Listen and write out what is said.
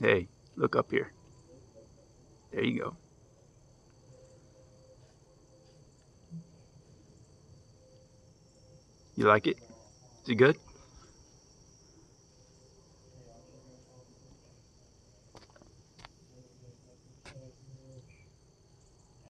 Hey, look up here. There you go. You like it? Is it good?